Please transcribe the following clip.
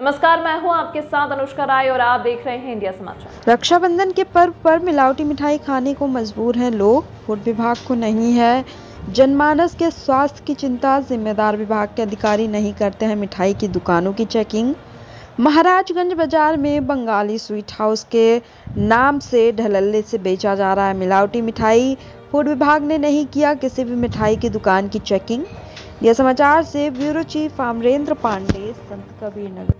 नमस्कार, मैं हूँ आपके साथ अनुष्का राय और आप देख रहे हैं इंडिया समाचार। रक्षाबंधन के पर्व पर मिलावटी मिठाई खाने को मजबूर हैं लोग, फ़ूड विभाग को नहीं है। जनमानस के स्वास्थ्य की चिंता, जिम्मेदार विभाग के अधिकारी नहीं करते हैं मिठाई की दुकानों की चेकिंग महाराजगंज बाज़ार में बंगाली स्वीट हाउस के नाम से ढलल्ले से बेचा जा रहा है मिलावटी मिठाई। फ़ूड विभाग ने नहीं किया किसी भी मिठाई की दुकान की चेकिंग यह समाचार से ब्यूरो चीफ अमरेंद्र पांडे संत कबीर नगर